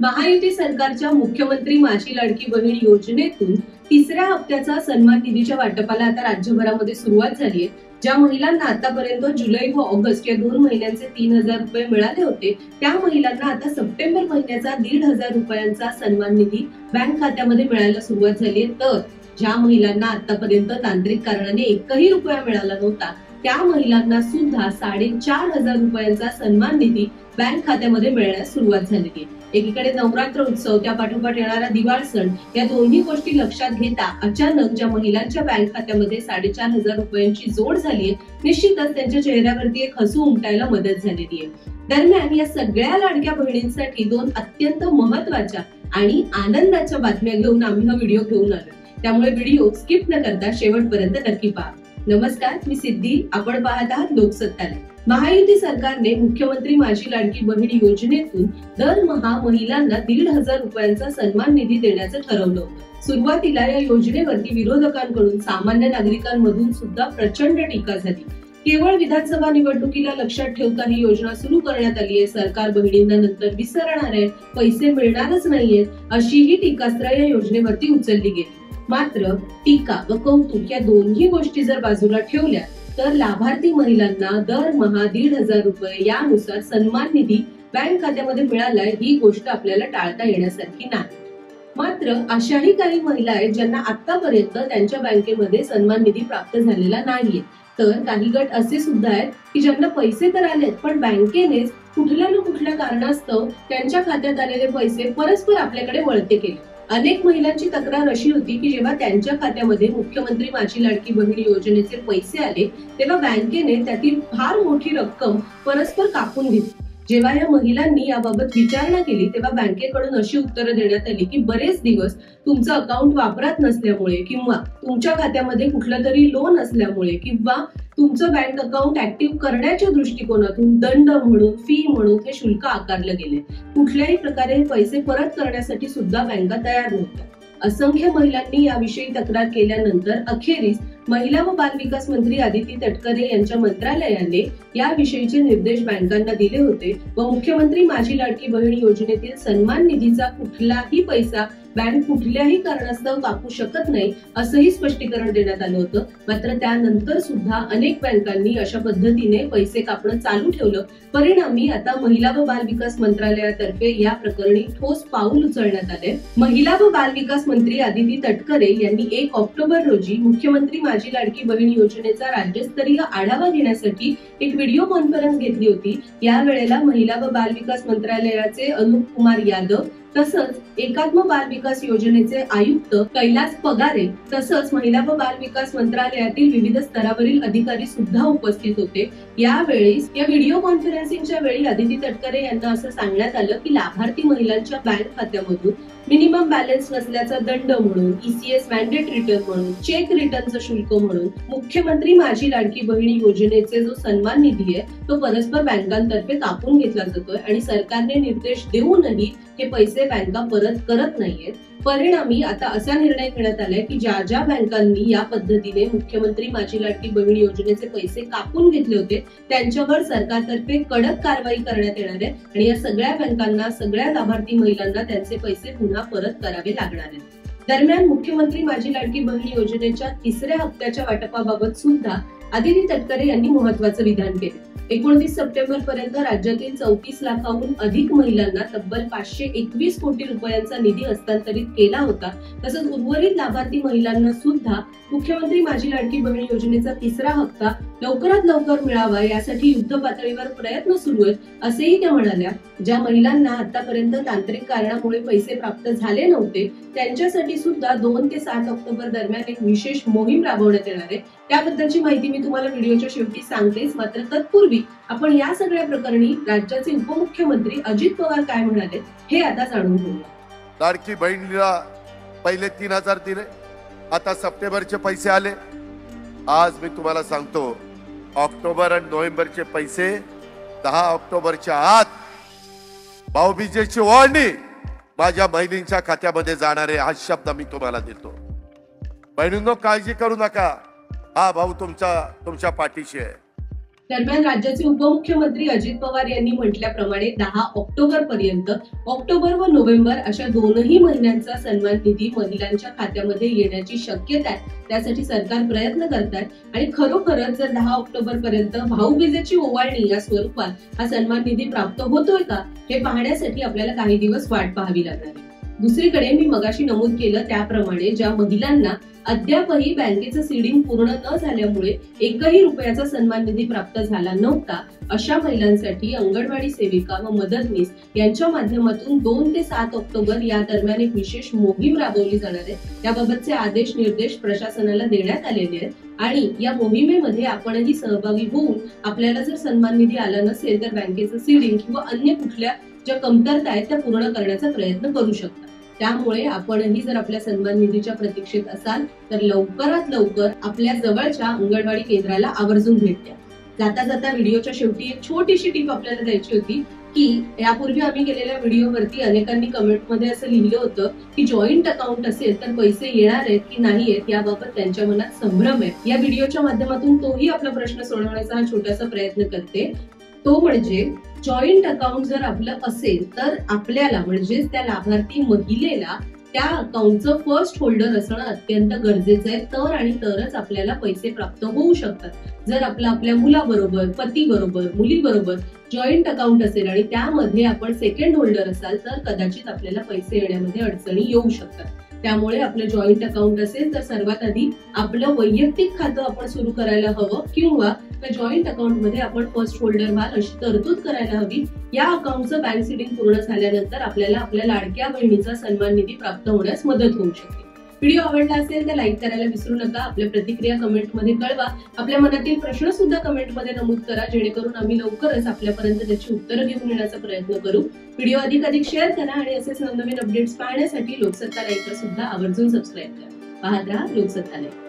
महायुती सरकारच्या मुख्यमंत्री माझी लाडकी बहीण योजनेतून तिसऱ्या हप्त्याचा सन्मान निधीच्या वाटपाला आता राज्यभरामध्ये सुरुवात झाली आहे. ज्या महिलांना आतापर्यंत जुलै व ऑगस्ट या दोन महिन्यांचे तीन हजार रुपये मिळाले होते त्या महिलांना आता सप्टेंबर महिन्याचा दीड हजार रुपयांचा सन्मान निधी बँक खात्यामध्ये मिळायला सुरुवात झाली आहे. तर ज्या महिलांना आतापर्यंत तांत्रिक कारणाने एकही रुपया मिळाला नव्हता त्या महिलांना सुद्धा साडेचार हजार रुपयांचा सन्मान निधी बँक खात्यामध्ये मिळण्यास सुरुवात झालेली आहे. एकीकडे नवरात्र उत्सव त्या पाठोपाठ येणारा दिवाळ सण या दोन्ही गोष्टी लक्षात घेता अचानक ज्या महिलांच्या बँक खात्यामध्ये साडेचार हजार रुपयांची जोड झालीये निश्चितच त्यांच्या चेहऱ्यावरती एक हसू उमटायला मदत झालेली आहे. दरम्यान या सगळ्या लाडक्या बहिणींसाठी दोन अत्यंत महत्त्वाच्या आणि आनंदाच्या बातम्या घेऊन आम्ही हा व्हिडिओ घेऊन आलो त्यामुळे व्हिडिओ स्किप न करता शेवटपर्यंत नक्की पहा. नमस्कार मी सिद्धी. आपण पाहत आहात लोकसत्ताने महायुती सरकारने मुख्यमंत्री माझी लाडकी बहीण योजनेतून दरमहा महिलांना दीड हजार रुपयांचा सन्मान निधी देण्याचं ठरवलं होतं. सुरुवातीला या योजनेवरती विरोधकांकडून सामान्य नागरिकांमधून सुद्धा प्रचंड टीका झाली. केवळ विधानसभा निवडणुकीला लक्षात ठेवता ही योजना सुरू करण्यात आली आहे. सरकार बहिणींना नंतर विसरणार आहे. पैसे मिळणारच नाहीयेत अशीही टीकास्त्र या योजनेवरती उचलली गेली. मात्र टीका व कौतुक या दोन्ही गोष्टी जर बाजूला ठेवल्या तर लाभार्थी महिलांना दरमहा दीड हजार रुपये यानुसार सन्मान निधी बँक खात्यामध्ये मिळालाय ही गोष्ट आपल्याला टाळता येण्यासारखी नाही. मात्र अशाही काही महिला आहेत ज्यांना आतापर्यंत त्यांच्या बँकेमध्ये सन्मान निधी प्राप्त झालेला नाहीये. तर काही गट असे सुद्धा आहेत की ज्यांना पैसे तर आलेत पण बँकेनेच कुठल्या ना कुठल्या कारणास्तव त्यांच्या खात्यात आलेले पैसे परस्पर आपल्याकडे वळते केले. अनेक महिलांची तक्रार अशी होती की जेव्हा त्यांच्या खात्यामध्ये मुख्यमंत्री माझी लाडकी बहीण योजनेचे पैसे आले तेव्हा बँकेने त्यातील फार मोठी रक्कम परस्पर कापून घेतली जेव्हा या महिलांनी याबाबत विचारणा केली तेव्हा बँकेकडून अशी उत्तरं देण्यात आली की बरेच दिवस तुमचं अकाउंट वापरात नसल्यामुळे किंवा तुमच्या खात्यामध्ये कुठलं तरी लोन असल्यामुळे किंवा तुमचं बँक अकाउंट ऍक्टिव्ह करण्याच्या दृष्टिकोनातून दंड म्हणून फी म्हणून हे शुल्क आकारलं गेले कुठल्याही प्रकारे हे पैसे परत करण्यासाठी सुद्धा बँका तयार नव्हत्या. असंख्य महिलांनी याविषयी तक्रार केल्यानंतर अखेरीस महिला व बाल विकास मंत्री आदिती तटकरे यांच्या मंत्रालयाने याविषयीचे निर्देश बँकांना दिले होते व मुख्यमंत्री माझी लाडकी बहीण योजनेतील सन्मान निधीचा कुठलाही पैसा बँक कुठल्याही कारणास्तव कापू शकत नाही असंही स्पष्टीकरण देण्यात आलं होतं. मात्र त्यानंतर सुद्धा अनेक बँकांनी अशा पद्धतीने पैसे कापणं चालू ठेवलं. परिणामी आता महिला व बाल विकास मंत्रालयातर्फे या प्रकरणी ठोस पाऊल उचलण्यात आले महिला व बाल विकास मंत्री आदिती तटकरे यांनी एक ऑक्टोबर रोजी मुख्यमंत्री माझी लाडकी बहीण योजनेचा राज्यस्तरीय आढावा घेण्यासाठी एक व्हिडिओ कॉन्फरन्स घेतली होती. या वेळेला महिला व बाल विकास मंत्रालयाचे अनुप कुमार यादव तसंच एकात्म बाल विकास योजनेचे आयुक्त कैलास पगारे तसंच महिला व बाल विकास मंत्रालयातील विविध स्तरावरील अधिकारी सुद्धा उपस्थित होते. यावेळी या व्हिडिओ कॉन्फरन्सिंगच्या वेळी अदिती तटकरे यांना असं सांगण्यात आलं की लाभार्थी महिलांच्या बँक खात्यामधून मिनिमम बॅलन्स नसल्याचा दंड म्हणून ईसीएस मॅन्डेट रिटर्न म्हणून चेक रिटर्नचं शुल्क म्हणून मुख्यमंत्री माझी लाडकी बहिणी योजनेचे जो सन्मान निधी आहे तो परस्पर बँकांतर्फे कापून घेतला जातोय आणि सरकारने निर्देश देऊनही हे पैसे बँका परत करत नाहीयेत. परिणामी आता असा निर्णय घेण्यात आलाय की ज्या ज्या बँकांनी या पद्धतीने मुख्यमंत्री माझी लाडकी बहीण योजनेचे पैसे कापून घेतले होते त्यांच्यावर सरकारतर्फे कडक कारवाई करण्यात येणार आहे आणि या सगळ्या बँकांना सगळ्या लाभार्थी महिलांना त्यांचे पैसे पुन्हा परत करावे लागणार आहेत. दरम्यान मुख्यमंत्री माझी लाडकी बहीण योजनेच्या तिसऱ्या हप्त्याच्या वाटपाबाबत सुद्धा आदिती तटकरे यांनी महत्वाचं विधान केले. एकोणतीस सप्टेंबर पर्यंत राज्यातील चौतीस लाखाहून अधिक महिलांना तब्बल पाचशे एकवीस कोटी रुपयांचा निधी हस्तांतरित केला होता. तसंच उर्वरित लाभार्थी महिलांना सुद्धा मुख्यमंत्री माझी लाडकी बहीण योजनेचा तिसरा हप्ता लवकरात लवकर मिळावा यासाठी युद्ध पातळीवर प्रयत्न सुरू आहेत असेही त्या म्हणाल्या. ज्या महिलांना आतापर्यंत तांत्रिक कारणामुळे पैसे प्राप्त झाले नव्हते त्यांच्यासाठी सुद्धा दोन ते सात ऑक्टोबर दरम्यान एक विशेष मोहीम राबवण्यात येणार आहे. त्याबद्दलची माहिती मी तुम्हाला व्हिडिओच्या शेवटी सांगतेच मात्र तत्पूर्वी आपण या सगळ्या प्रकरणी राज्याचे उपमुख्यमंत्री अजित पवार काय म्हणाले हे आता जाणून घेऊया. लाडकी बहिणीला पहिले तीन हजार दिले आता सप्टेंबरचे पैसे आले. आज मी तुम्हाला सांगतो ऑक्टोबर आणि नोव्हेंबरचे पैसे दहा ऑक्टोबरच्या आत भाऊबीजेची ओळणी माझ्या बहिणींच्या खात्यामध्ये जाणारे हा शब्द मी तुम्हाला देतो. बहिणींनो काळजी करू नका. हा भाऊ तुमचा तुमच्या पाठीशी आहे. दरम्यान राज्याचे उपमुख्यमंत्री अजित पवार यांनी म्हटल्याप्रमाणे दहा ऑक्टोबर पर्यंत ऑक्टोबर व नोव्हेंबर अशा दोनही महिन्यांचा सन्मान निधी महिलांच्या खात्यामध्ये येण्याची शक्यता आहे. त्यासाठी सरकार प्रयत्न करत आहे आणि खरोखरच जर दहा ऑक्टोबर पर्यंत भाऊबीजेची ओवाळणी या स्वरूपात हा सन्मान निधी प्राप्त होतोय का हे पाहण्यासाठी आपल्याला काही दिवस वाट पाहावी लागणार आहे. दुसरीकडे मी मगाशी नमूद केलं त्याप्रमाणे ज्या महिलांना अद्यापही बँकेचं सीडिंग पूर्ण न झाल्यामुळे एकही रुपयाचा सन्मान निधी प्राप्त झाला नव्हता अशा महिलांसाठी अंगणवाडी सेविका व मदतनीस यांच्या माध्यमातून दोन ते सात ऑक्टोबर या दरम्यान एक विशेष मोहीम राबवली जाणार आहे. त्याबाबतचे आदेश निर्देश प्रशासनाला देण्यात आलेले आहेत आणि या मोहिमेमध्ये आपणही सहभागी होऊन आपल्याला जर सन्मान निधी आला नसेल तर बँकेचं सीडिंग किंवा अन्य कुठल्या ज्या कमतरता आहेत त्या पूर्ण करण्याचा प्रयत्न करू शकता. त्यामुळे आपणही जर आपल्या सन्मान निधीच्या प्रतीक्षेत असाल तर लवकरात लवकर आपल्या जवळच्या अंगणवाडी केंद्राला आवर्जून भेट द्या. जाता जाता व्हिडिओच्या शेवटी एक छोटीशी टीप आपल्याला द्यायची होती की यापूर्वी आम्ही केलेल्या व्हिडिओवरती अनेकांनी कमेंटमध्ये असं लिहिलं होतं की जॉईंट अकाउंट असेल तर पैसे येणार आहेत की नाही आहेत याबाबत त्यांच्या मनात संभ्रम आहे. या व्हिडिओच्या माध्यमातून तोही आपला प्रश्न सोडवण्याचा हा छोटासा प्रयत्न करते. तो म्हणजे जॉईंट अकाउंट जर आपलं असेल तर आपल्याला म्हणजेच त्या लाभार्थी महिलेला त्या अकाउंटचं फर्स्ट होल्डर असणं अत्यंत गरजेचं आहे. तर आणि तरच आपल्याला पैसे प्राप्त होऊ शकतात. जर आपलं आपल्या मुलाबरोबर पती बरोबर मुली बरोबर जॉईंट अकाउंट असेल आणि त्यामध्ये आपण सेकंड होल्डर असाल तर कदाचित आपल्याला पैसे येण्यामध्ये अडचणी येऊ शकतात. त्यामुळे आपलं जॉईंट अकाउंट असेल तर सर्वात आधी आपलं वैयक्तिक खातं आपण सुरू करायला हवं किंवा त्या जॉईंट अकाउंटमध्ये आपण फर्स्ट होल्डर व्हाल अशी तरतूद करायला हवी. या अकाउंटचं बँक सिटिंग पूर्ण झाल्यानंतर आपल्याला आपल्या लाडक्या बहिणीचा सन्मान निधी प्राप्त होण्यास मदत होऊ शकते व्हिडिओ आवडला असेल तर लाईक करायला विसरू नका. आपल्या प्रतिक्रिया कमेंटमध्ये कळवा. आपल्या मनातील प्रश्न सुद्धा कमेंटमध्ये नमूद करा. जेणेकरून आम्ही लवकरच आपल्यापर्यंत त्याची उत्तरं घेऊन येण्याचा प्रयत्न करू. व्हिडिओ अधिक अधिक शेअर करा आणि असेच नवनवीन अपडेट्स पाहण्यासाठी लोकसत्ता लाईकला सुद्धा आवर्जून सबस्क्राईब करा. पाहत राहा लोकसत्ता लाईक.